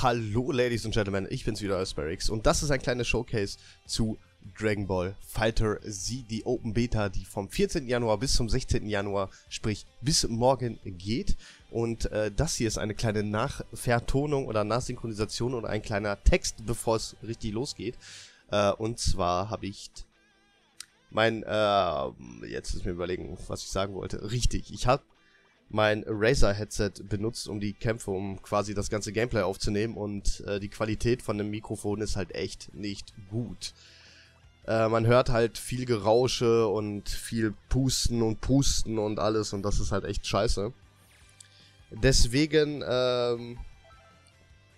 Hallo Ladies and Gentlemen, ich bin's wieder, Asperix und das ist ein kleines Showcase zu Dragon Ball Fighter Z, die Open Beta, die vom 14. Januar bis zum 16. Januar, sprich bis morgen geht. Und äh, das hier ist eine kleine Nachvertonung oder Nachsynchronisation oder ein kleiner Text, bevor es richtig losgeht. Äh, und zwar habe ich mein, äh, jetzt ist mir überlegen, was ich sagen wollte. Richtig, ich habe mein Razer-Headset benutzt, um die Kämpfe, um quasi das ganze Gameplay aufzunehmen und äh, die Qualität von dem Mikrofon ist halt echt nicht gut. Äh, man hört halt viel Gerausche und viel Pusten und Pusten und alles und das ist halt echt scheiße. Deswegen ähm,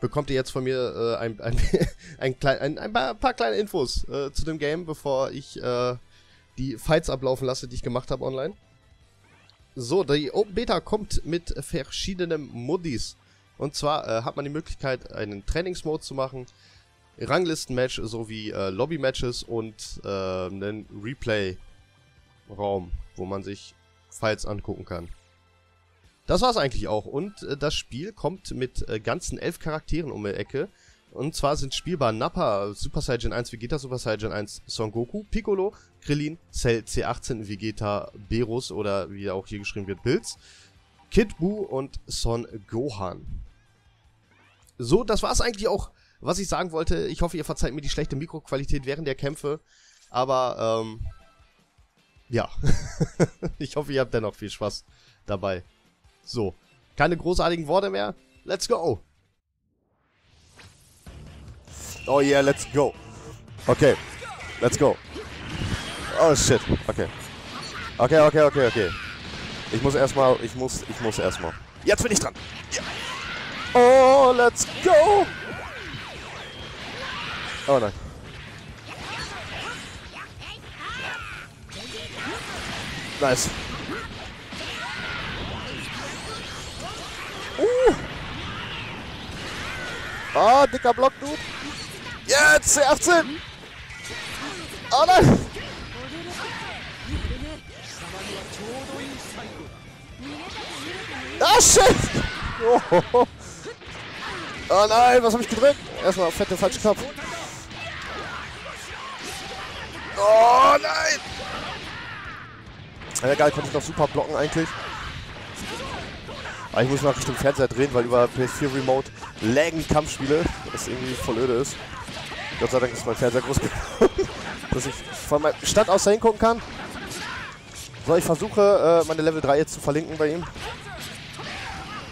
bekommt ihr jetzt von mir äh, ein, ein, ein, klein, ein, ein, paar, paar kleine Infos äh, zu dem Game, bevor ich äh, die Fights ablaufen lasse, die ich gemacht habe online. So, die Open Beta kommt mit verschiedenen Modis. Und zwar äh, hat man die Möglichkeit, einen Trainingsmode zu machen, Ranglisten-Match sowie äh, Lobby-Matches und äh, einen Replay-Raum, wo man sich Files angucken kann. Das war's eigentlich auch. Und äh, das Spiel kommt mit äh, ganzen elf Charakteren um die Ecke. Und zwar sind spielbar Nappa, Super Saiyan 1 Vegeta, Super Saiyan 1 Son Goku, Piccolo, Krillin, Cell C18 Vegeta, Berus oder wie auch hier geschrieben wird, Bills, Kid Buu und Son Gohan. So, das war's eigentlich auch, was ich sagen wollte. Ich hoffe, ihr verzeiht mir die schlechte Mikroqualität während der Kämpfe. Aber, ähm, ja. ich hoffe, ihr habt dennoch viel Spaß dabei. So, keine großartigen Worte mehr. Let's go! Oh yeah, let's go. Okay, let's go. Oh shit, okay. Okay, okay, okay, okay. Ich muss erstmal, ich muss, ich muss erstmal. Jetzt bin ich dran. Ja. Oh, let's go. Oh nein. Nice. Uh. Oh, dicker Block, Dude. Jetzt, C18. Oh nein. Ah, shit. Oh, oh nein, was habe ich gedrückt? Erstmal fette falsche Knopf. Oh nein. Ja, geil, konnte ich noch super blocken eigentlich. Aber ich muss mal Richtung Fernseher drehen, weil über PS4 Remote laggen Kampfspiele, was irgendwie voll öde ist. Gott sei Dank ist mein Fernseher groß genug, dass ich von meinem Stand aus da hingucken kann. So, ich versuche, äh, meine Level 3 jetzt zu verlinken bei ihm.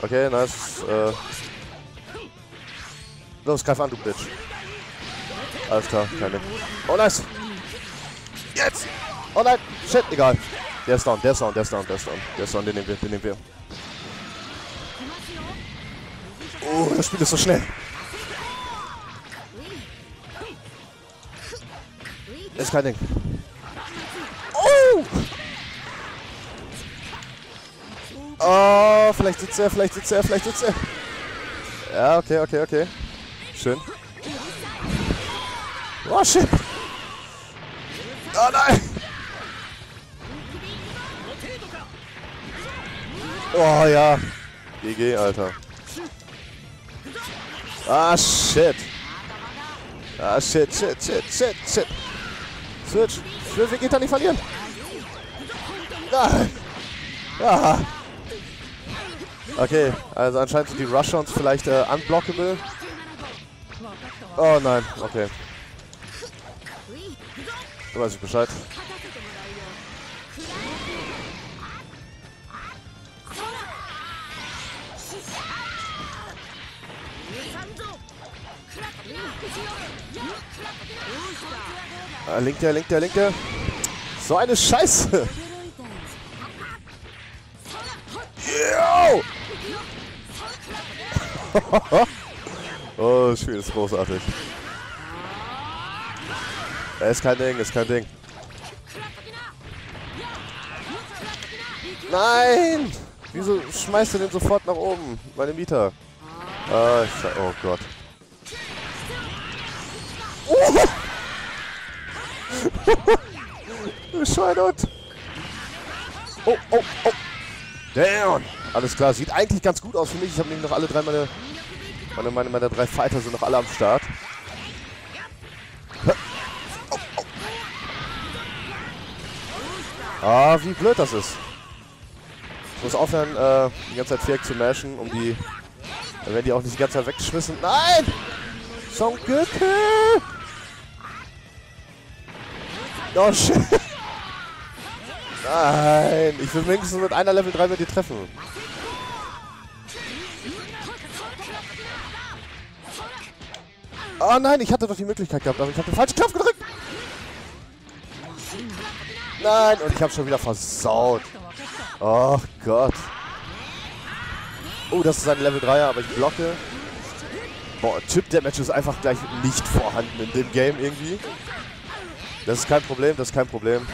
Okay, nice. Äh Los, greif an, du Bitch. Alles klar, keine. Oh, nice. Jetzt! Oh nein, shit, egal. Der ist down, der ist down, der ist down, der ist down. Der ist down, den nehmen wir, den nehmen wir. Oh, das Spiel ist so schnell. Ist kein Ding. Oh! Oh, vielleicht sitzt er, vielleicht sitzt er, vielleicht sitzt er. Ja, okay, okay, okay. Schön. Oh, shit. Oh nein. Oh ja. GG, Alter. Ah, shit. Ah, shit, shit, shit, shit, shit. Switch. Ich will Vegeta nicht verlieren. Nein. Ah. Okay, also anscheinend sind die Rushons vielleicht äh, unblockable. Oh nein, okay. Du weißt ich Bescheid. Ah, linkt der, linkt der, linkt der. So eine Scheiße. Yo! oh, das Spiel ist großartig. Er ist kein Ding, ist kein Ding. Nein! Wieso schmeißt du den sofort nach oben? Meine Mieter. Ah, oh Gott. Oh! Schweinhund! Oh, oh, oh! Damn! Alles klar, sieht eigentlich ganz gut aus für mich. Ich habe nämlich noch alle drei meine Meine, meine, meine drei Fighter sind noch alle am Start. Ah, wie blöd das ist. Ich muss aufhören, äh, die ganze Zeit Viereck zu mashen, um die... Dann werden die auch nicht die ganze Zeit weggeschmissen. Nein! Son Goku! Oh, shit. Nein, ich will wenigstens mit einer Level 3 mit dir treffen. Oh nein, ich hatte doch die Möglichkeit gehabt, aber ich habe den falschen Knopf gedrückt. Nein, und ich habe schon wieder versaut. Oh Gott. Oh, das ist ein Level 3er, aber ich blocke. Boah, Chip-Damage ist einfach gleich nicht vorhanden in dem Game irgendwie. Das ist kein Problem, das ist kein Problem.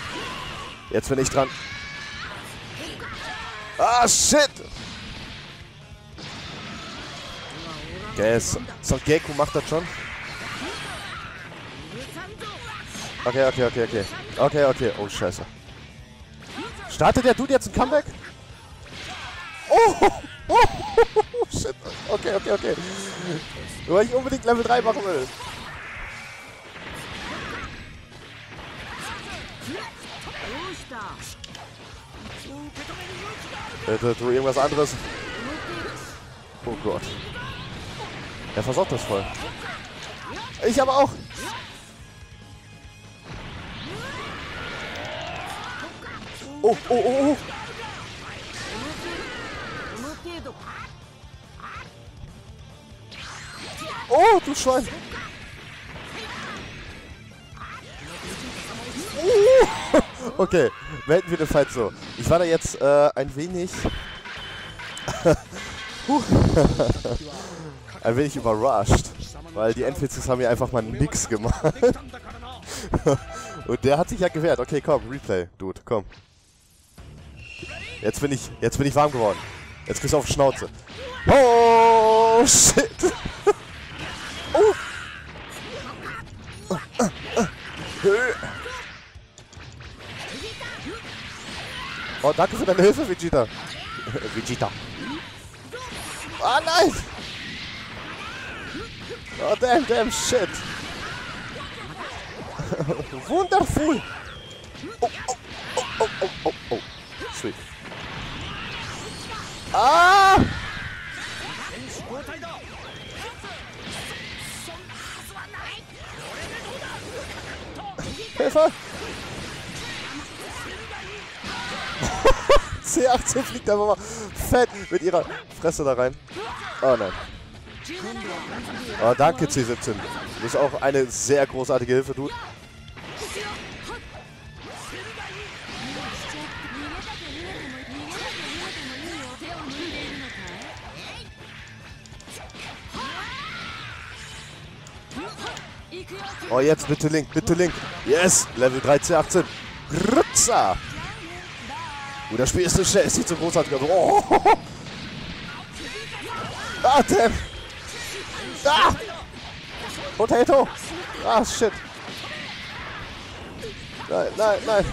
Jetzt bin ich dran. Ah, shit! Okay, Son Geku macht das schon. Okay, okay, okay, okay. Okay, okay. Oh, scheiße. Startet der Dude jetzt ein Comeback? Oh! oh shit. Okay, okay, okay. Weil ich unbedingt Level 3 machen will. Bitte tu irgendwas anderes. Oh Gott. Er versorgt das voll. Ich aber auch. Oh, oh, oh, oh. Oh, du Schwein. Okay, melden wir den Fight so. Ich war da jetzt äh, ein wenig... ein wenig überrascht. Weil die NPCs haben mir einfach mal nix gemacht. Und der hat sich ja gewehrt. Okay, komm, Replay, Dude, komm. Jetzt bin ich, jetzt bin ich warm geworden. Jetzt kriegst du auf die Schnauze. Oh, shit. oh. Oh, danke für deine Hilfe, Vegeta. Vegeta. Ah, nein! Oh, damn, damn, shit. Wonderful. Oh, oh, oh, oh, oh, oh, oh. Sweet. Ah! Hilfe! C18 fliegt einfach mal fett mit ihrer Fresse da rein. Oh nein. Oh, danke C17. Du bist auch eine sehr großartige Hilfe, Dude. Oh, jetzt bitte Link, bitte Link. Yes, Level 13, 18. Grützer. Oh, das Spiel ist so schnell, es sieht so großartig aus. Oh. Ah, damn. Ah! Potato! Ah, shit. Nein, nein, nein.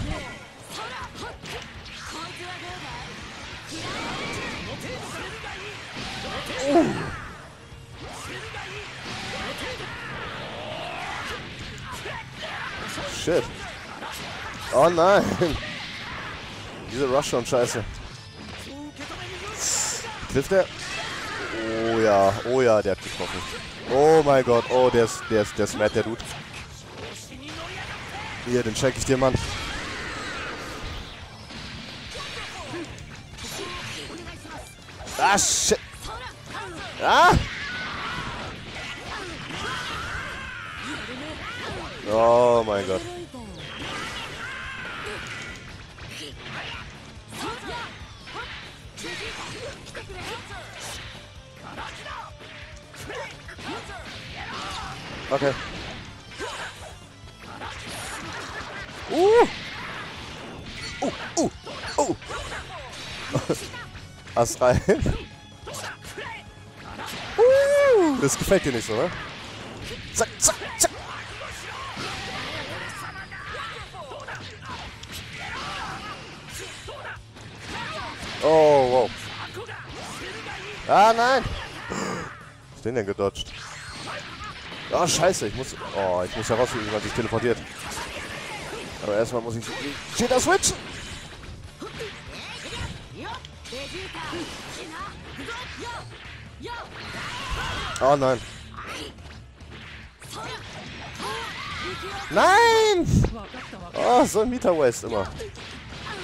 Uh. Shit. Oh nein. Diese Rush schon scheiße. Trifft er? Oh ja, oh ja, der hat getroffen. Oh mein Gott, oh, der ist, der ist, der ist mad, der Dude. Hier, den check ich dir, Mann. Ah, shit. Ah! Oh mein Gott. Okay. Uh! Uh, uh, uh! Rein. uh! Das gefällt dir nicht so, ne? Zack, zack, zack! Oh, wow. Ah, nein! den denn gedodged? Oh, scheiße, ich muss... Oh, ich muss herausfinden, wie man sich teleportiert. Aber erstmal muss ich... Cheater switchen! Oh nein. Nein! Oh, so ein Meter Waste immer.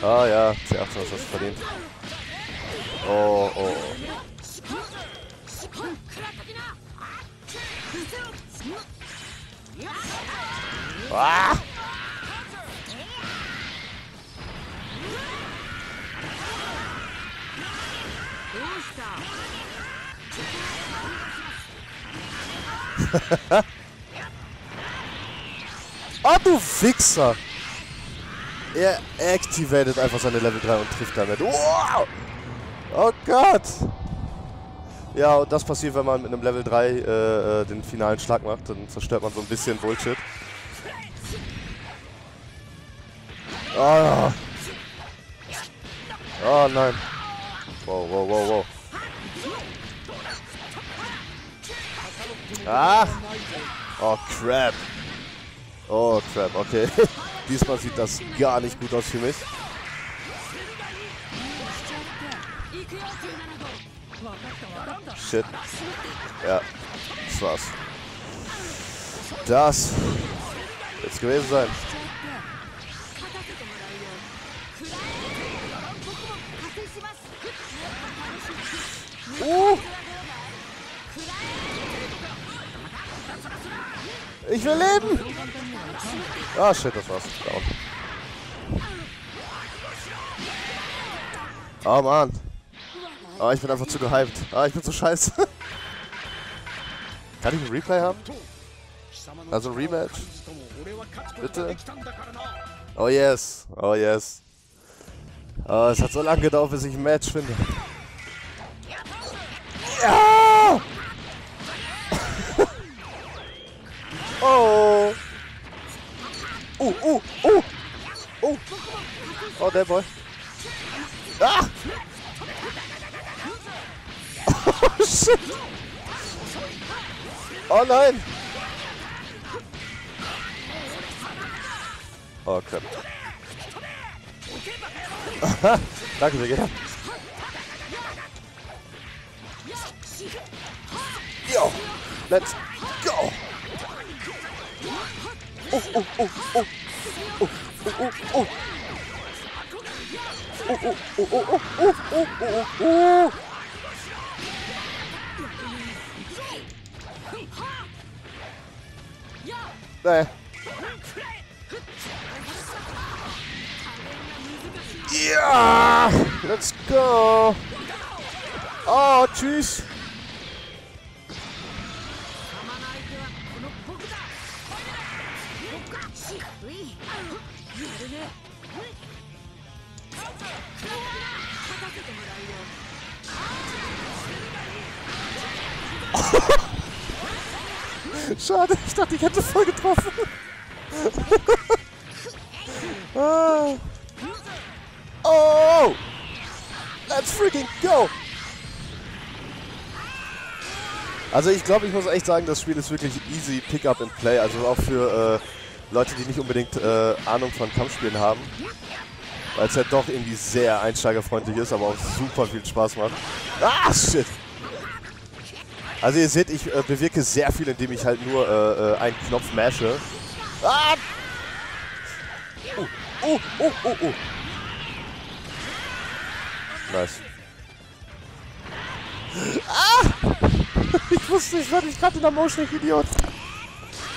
Ah ja, C18 hast das verdient. Oh, oh, Ah! oh, du Fixer! Er activated einfach seine Level 3 und trifft damit. Wow! Oh Gott! Ja, und das passiert, wenn man mit einem Level 3 äh, äh, den finalen Schlag macht. Dann zerstört man so ein bisschen Bullshit. Oh, oh nein. Wow, wow, wow, wow. Ah! Oh, crap. Oh, crap, okay. Diesmal sieht das gar nicht gut aus für mich. Shit. Ja, das war's. Das wird's gewesen sein. Uh. Ich will leben! Ah, shit, das war's. Down. Oh, Mann. Oh, ich bin einfach zu gehypt. Ah, ich bin so scheiße. Kann ich ein Replay haben? Also ein Rematch? Bitte? Oh yes. Oh yes. Oh, es hat so lange gedauert, bis ich ein Match finde. Ja! oh! Oh, oh, oh! Oh! Oh, der Boy. Ah! Oh, shit! Oh nein! Oh, crap. Danke, Vegeta. Yo! Let's go! Oh, oh, oh, oh! Oh, oh, oh, oh! Oh, oh, oh, oh, oh, oh, oh, oh, oh! There. Yeah! Let's go! Oh, jeez! Schade, ich dachte, ich hätte voll getroffen. ah. Oh! Let's freaking go! Also ich glaube, ich muss echt sagen, das Spiel ist wirklich easy Pick-up and Play. Also auch für äh, Leute, die nicht unbedingt äh, Ahnung von Kampfspielen haben. Weil es ja doch irgendwie sehr einsteigerfreundlich ist, aber auch super viel Spaß macht. Ah, shit! Also ihr seht, ich äh, bewirke sehr viel, indem ich halt nur äh, äh, einen Knopf mashe. Ah! Oh, oh, oh, oh, oh. Nice. Ah! Ich wusste, ich war nicht gerade in der Motion, ich Idiot.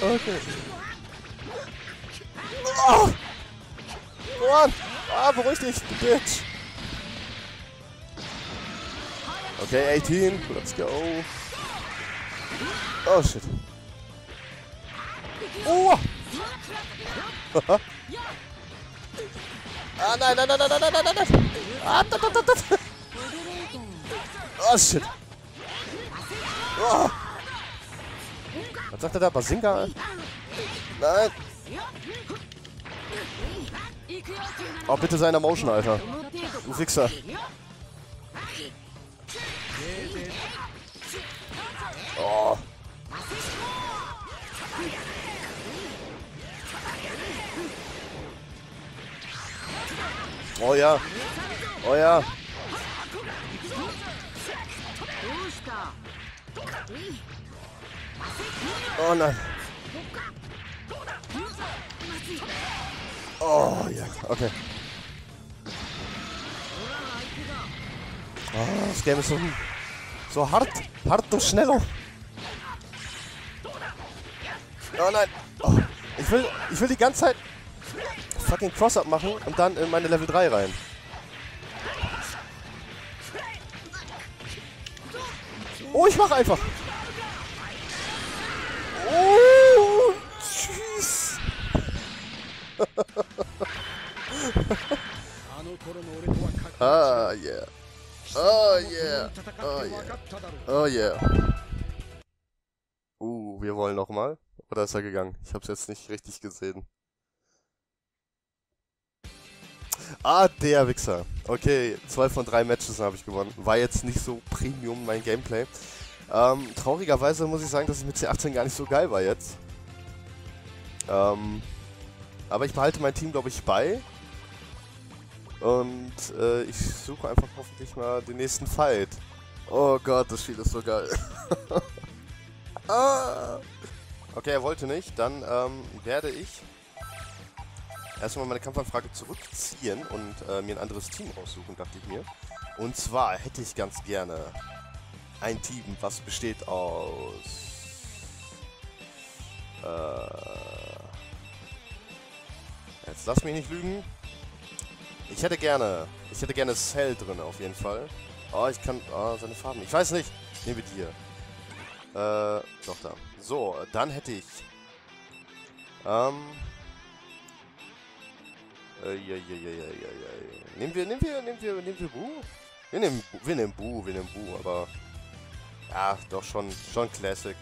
okay. Oh! Mann! Ah, beruhig dich, Bitch! Okay, 18. Let's go. Oh, shit. Oh! ah, nein, nein, nein, nein, nein, nein, nein, nein. Ah, da, da, da, da. Oh, shit. Oh. Was sagt er da? Basinga? Nein. Oh, bitte seine Motion, Alter. Du Fixer. Oh ja. Oh ja. Oh nein. Oh ja, okay. Oh, das Game ist so, so hart. Hart und schneller. Oh nein. Oh, ich, will, ich will die ganze Zeit fucking Cross-Up machen und dann in meine Level 3 rein. Oh, ich mach einfach. Oh, tschüss. ah, yeah. Oh, yeah. Oh, yeah. Oh, yeah. Uh, wir wollen nochmal. Oder ist er gegangen? Ich hab's jetzt nicht richtig gesehen. Ah, der Wichser. Okay, zwei von drei Matches habe ich gewonnen. War jetzt nicht so Premium mein Gameplay. Ähm, traurigerweise muss ich sagen, dass es mit C18 gar nicht so geil war jetzt. Ähm, aber ich behalte mein Team, glaube ich, bei. Und äh, ich suche einfach hoffentlich mal den nächsten Fight. Oh Gott, das Spiel ist so geil. ah. Okay, er wollte nicht. Dann ähm, werde ich erstmal meine Kampfanfrage zurückziehen und äh, mir ein anderes Team aussuchen, dachte ich mir. Und zwar hätte ich ganz gerne ein Team, was besteht aus... Äh, jetzt lass mich nicht lügen. Ich hätte gerne... Ich hätte gerne Cell drin, auf jeden Fall. Oh, ich kann... Oh, seine Farben. Ich weiß nicht. Nehmen wir die hier. Äh, doch da. So, dann hätte ich... Ähm... Äh. Nehmen wir, nehmen wir, nehmen wir, nehmen wir Bu? Wir nehmen, wir nehmen Bu, wir nehmen Bu, aber... Ja, doch schon, schon Classic.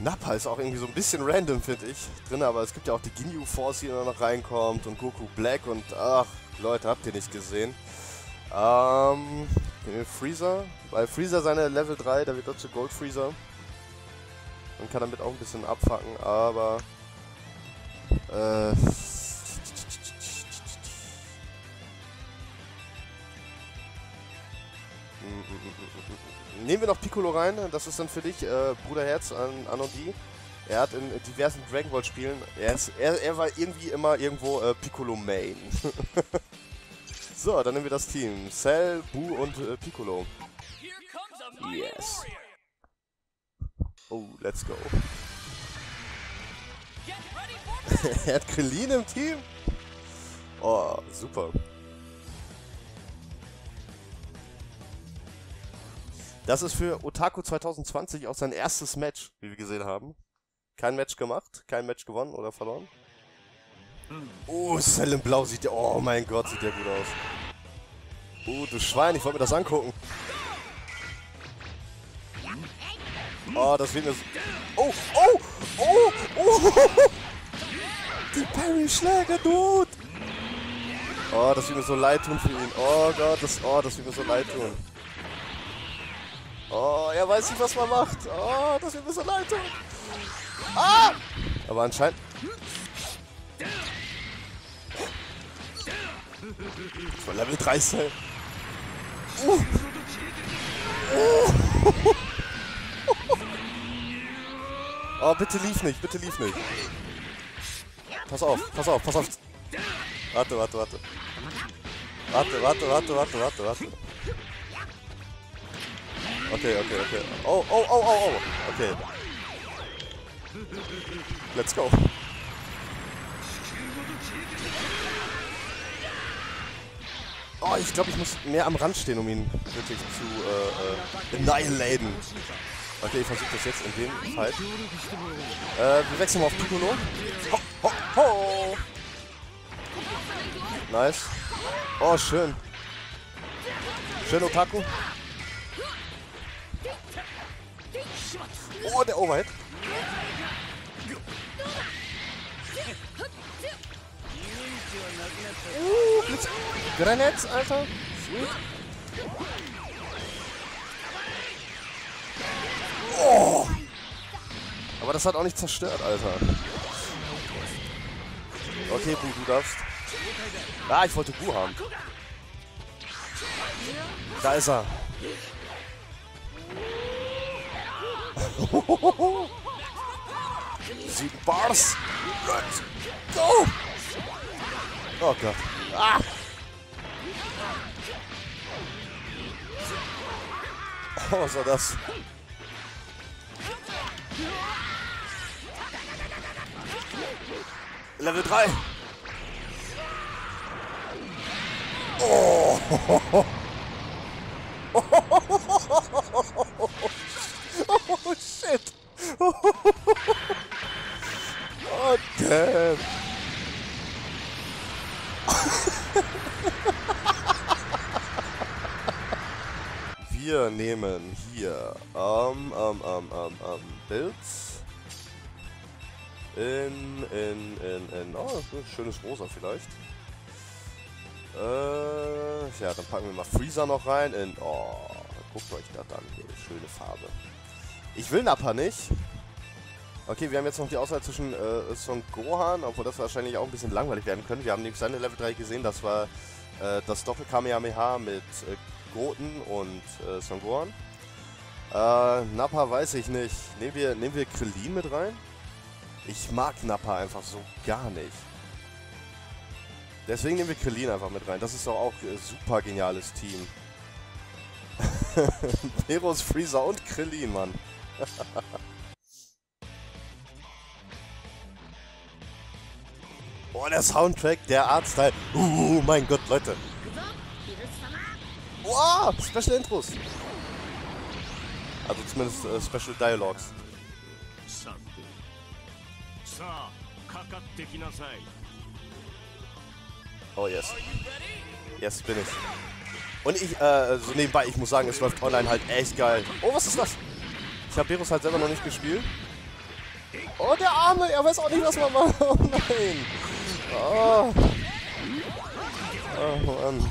Nappa ist auch irgendwie so ein bisschen random, finde ich, drin, aber es gibt ja auch die Ginyu Force, die da noch reinkommt und Goku Black und ach, Leute, habt ihr nicht gesehen. Ähm, Freezer, weil Freezer seine Level 3, der wird dazu Gold Freezer. Man kann damit auch ein bisschen abfacken, aber äh, Nehmen wir noch Piccolo rein, das ist dann für dich, äh, Bruderherz an, an die. Er hat in diversen Dragon Ball Spielen, er, ist, er, er war irgendwie immer irgendwo äh, Piccolo Main. so, dann nehmen wir das Team. Cell, Bu und äh, Piccolo. Yes. Oh, let's go. er hat Krillin im Team? Oh, super. Das ist für Otaku 2020 auch sein erstes Match, wie wir gesehen haben. Kein Match gemacht, kein Match gewonnen oder verloren. Oh, Cell in Blau sieht der. Oh mein Gott, sieht der gut aus. Oh, du Schwein, ich wollte mir das angucken. Oh, das wird mir. Oh, oh, oh, oh. Die Parry-Schläge, Dude. Oh, das wird mir so leid tun für ihn. Oh Gott, das, oh, das wird mir so leid tun. Oh, er weiß nicht, was man macht. Oh, das wird mir so leid. Ah! Aber anscheinend... Von Level 13. Uh. Uh. Oh, bitte lief nicht, bitte lief nicht. Pass auf, pass auf, pass auf. Warte, warte, warte. Warte, warte, warte, warte, warte, warte. Okay, okay, okay. Oh, oh, oh, oh, oh. Okay. Let's go. Oh, ich glaube, ich muss mehr am Rand stehen, um ihn wirklich zu äh, äh, annihilaten. Okay, ich versuche das jetzt in dem Fight. Äh, wir wechseln mal auf Piccolo. Ho, ho, ho. Nice. Oh, schön. Schön, Otaku. Oh, der Overhead. Uh, Blitz. Grenets, Alter. Sweet. das hat auch nicht zerstört, Alter. Okay, Bu, du darfst. Ah, ich wollte Bu haben. Da ist er. Sieben Bars. Let's go. Oh Gott. Ah. Oh, was war das? Level 3. Oh. Oh, shit. Oh, damn. Wir nehmen hier ähm, ähm, ähm, ähm, ähm, Builds. In, in, in, in, oh, schönes Rosa vielleicht. Äh, ja, dann packen wir mal Freezer noch rein in, oh, guckt euch das an, schöne Farbe. Ich will Nappa nicht. Okay, wir haben jetzt noch die Auswahl zwischen äh, Son Gohan, obwohl das wahrscheinlich auch ein bisschen langweilig werden könnte. Wir haben nämlich seine Level 3 gesehen, das war äh, das Doppel-Kamehameha mit äh, Goten und äh, Son Gohan. Äh, Nappa weiß ich nicht. Nehmen wir, nehmen wir Krillin mit rein? Ich mag Nappa einfach so gar nicht. Deswegen nehmen wir Krillin einfach mit rein. Das ist doch auch ein super geniales Team. Peros, Freezer und Krillin, Mann. Oh, der Soundtrack, der Artstyle. Uh, mein Gott, Leute. Wow, Special Intros. Also zumindest äh, Special Dialogues. Oh yes. Yes, bin ich. Und ich, äh, so nebenbei, ich muss sagen, es läuft online halt echt geil. Oh, was ist das? Ich habe Berus halt selber noch nicht gespielt. Oh, der Arme, er weiß auch nicht, was man macht. Oh nein. Oh. Oh Mann.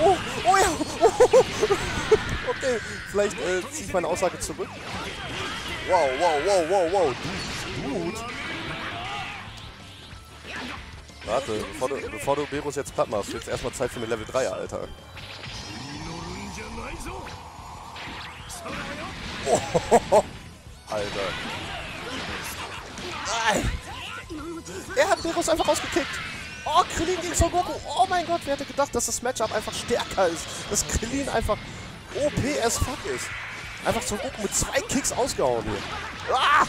Oh, oh ja. okay, vielleicht äh, ziehe ich meine Aussage zurück. Wow, wow, wow, wow, wow. Dude. Warte, bevor du, bevor du Berus jetzt platt machst, jetzt erstmal Zeit für eine Level 3, Alter. Oh, Alter. Er hat Berus einfach rausgekickt. Oh, Krillin gegen Son Goku. Oh mein Gott, wer hätte gedacht, dass das Matchup einfach stärker ist. Dass Krillin einfach OP as fuck ist. Einfach Son Goku mit zwei Kicks ausgehauen hier. Ah!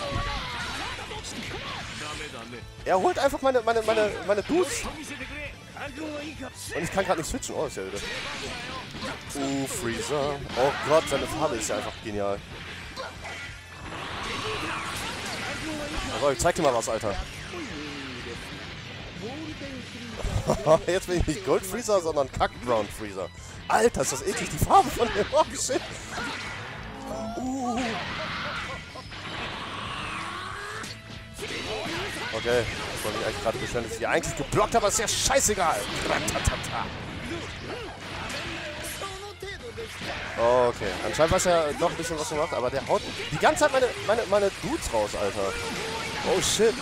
Er holt einfach meine, meine, meine, meine Dudes. Und ich kann gerade nicht switchen. Oh, ist ja wieder. Uh, Freezer. Oh Gott, seine Farbe ist ja einfach genial. Ich zeig dir mal was, Alter. Jetzt bin ich nicht Gold Freezer, sondern Kack Brown Freezer. Alter, ist das eklig, die Farbe von dem. Oh, shit. Uh. Okay, das wollte ich eigentlich gerade beschweren, dass ich eigentlich geblockt habe, aber ist ja scheißegal. Okay, anscheinend weiß er doch ein bisschen was gemacht, aber der haut die ganze Zeit meine, meine, meine Dudes raus, Alter. Oh shit.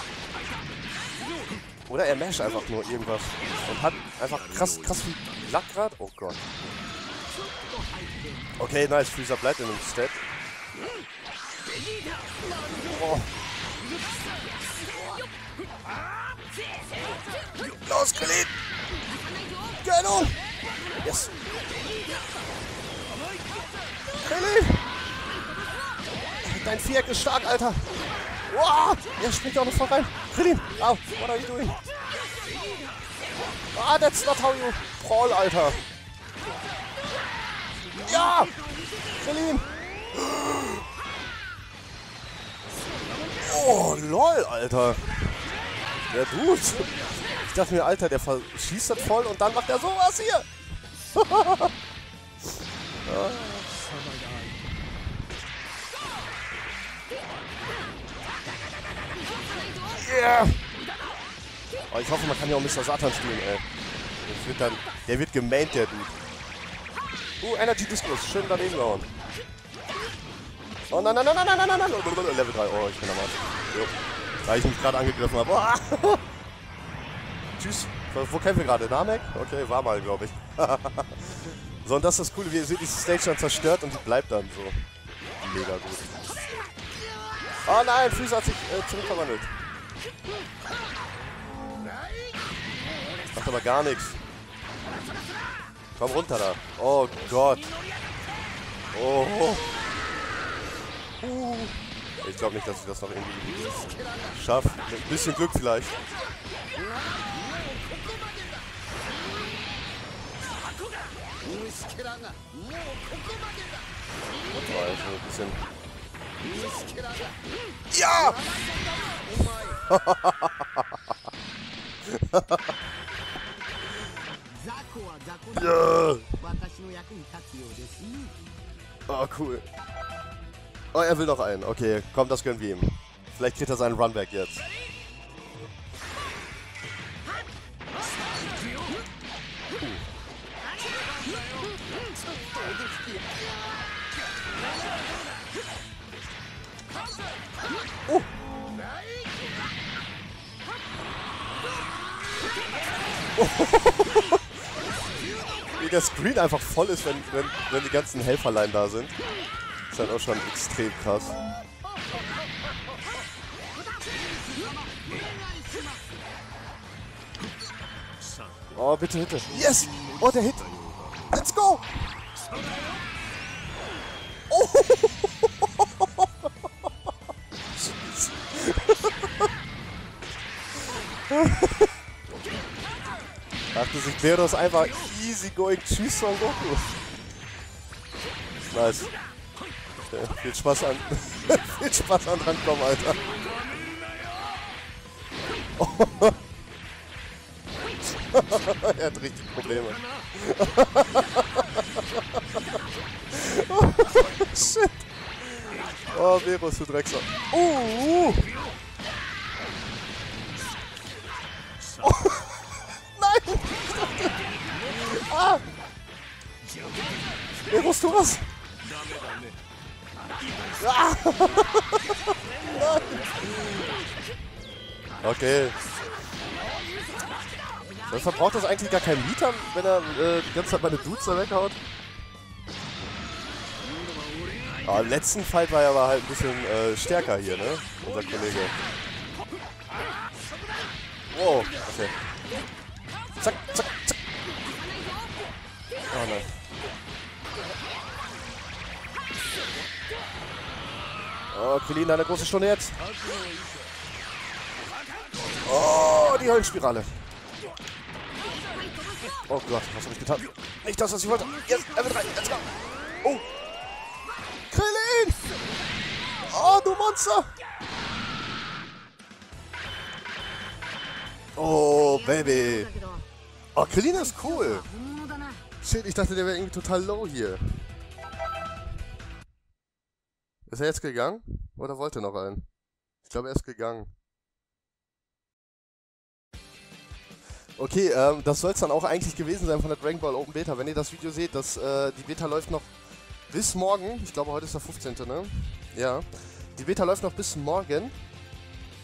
Oder er masht einfach nur irgendwas und hat einfach krass, krass viel Lack grad. Oh Gott. Okay, nice. Freezer bleibt in dem Step. Oh. Los, Krillin! Genau! Yes! Krillin! Dein Viereck ist stark, Alter! Wow! Er springt auch noch voll rein! Krillin! Au! What are you doing? Ah, that's not how you brawl, Alter! Ja! Krillin! Oh, lol, Alter! Der Dude. Ich dachte mir, Alter, der verschießt das voll und dann macht er sowas hier. yeah. Oh, ich hoffe, man kann ja auch Mr. Satan spielen, ey. Das wird dann, der wird gemaint, der Dude. Uh, Energy Discus. Schön daneben gehauen. Oh nein, nein, nein, nein, nein, nein, nein. Level 3. Oh, ich bin am Arsch. Jo. Da ich mich gerade angegriffen habe. Oh. Tschüss. Wo kämpfen wir gerade? Namek? Okay, war mal, glaube ich. so, und das ist das Coole. Wie ihr seht, diese Stage dann zerstört und die bleibt dann so. Mega gut. Oh nein, Freeze hat sich äh, zurückverwandelt. Macht aber gar nichts. Komm runter da. Oh Gott. Oh. Ich glaube nicht, dass ich das noch irgendwie schaffe. Mit ein bisschen Glück vielleicht. Oh, also ein bisschen. Ja! Ja! Oh, cool. Oh, er will noch einen. Okay, komm, das gönnen wir ihm. Vielleicht kriegt er seinen Runback jetzt. Screen einfach voll ist, wenn, wenn, wenn die ganzen Helferlein da sind. Ist halt auch schon extrem krass. Oh, bitte Hitte. Yes! Oh, der Hit! Let's go! Oh! Dachte sich Beros einfach easy going. Tschüss, Son Goku. Nice. Ja, viel Spaß an. viel Spaß an drankommen, Alter. Oh. er hat richtig Probleme. oh, shit. Oh, Verus, du Drecksack. Uh. Oh. Okay. Dann verbraucht das eigentlich gar kein Liter, wenn er äh, die ganze Zeit meine Dudes da weghaut. Ah, Im letzten Fight war er aber halt ein bisschen äh, stärker hier, ne? Unser Kollege. Wow, okay. Zack, zack, zack. Oh nein. Oh, Krillin, eine große Stunde jetzt. Oh, die Höllenspirale. Oh Gott, was habe ich getan? Nicht das, was ich wollte. Yes, Level 3, let's go. Oh. Krillin! Oh, du Monster! Oh, Baby. Oh, Krillin ist cool. Shit, ich dachte, der wäre irgendwie total low hier. Ist er jetzt gegangen? Oder wollte noch einen? Ich glaube, er ist gegangen. Okay, ähm, das soll es dann auch eigentlich gewesen sein von der Dragon Ball Open Beta. Wenn ihr das Video seht, das, äh, die Beta läuft noch bis morgen. Ich glaube, heute ist der 15., ne? Ja. Die Beta läuft noch bis morgen.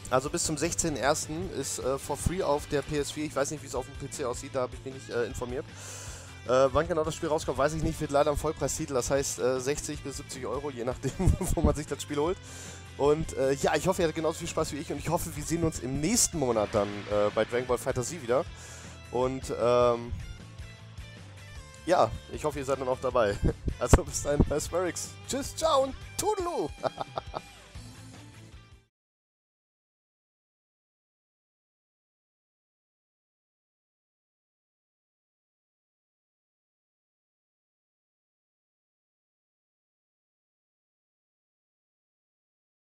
Also bis zum 16.01. ist äh, for free auf der PS4. Ich weiß nicht, wie es auf dem PC aussieht, da habe ich mich nicht äh, informiert. Äh, wann genau das Spiel rauskommt, weiß ich nicht. Wird leider ein Vollpreistitel, das heißt 60 äh, bis 70 Euro, je nachdem, wo man sich das Spiel holt. Und äh, ja, ich hoffe, ihr hattet genauso viel Spaß wie ich und ich hoffe, wir sehen uns im nächsten Monat dann äh, bei Dragon Ball Fighter Z wieder. Und ähm, ja, ich hoffe, ihr seid dann auch dabei. Also bis dahin, Sparix. Tschüss, ciao und Toodaloo!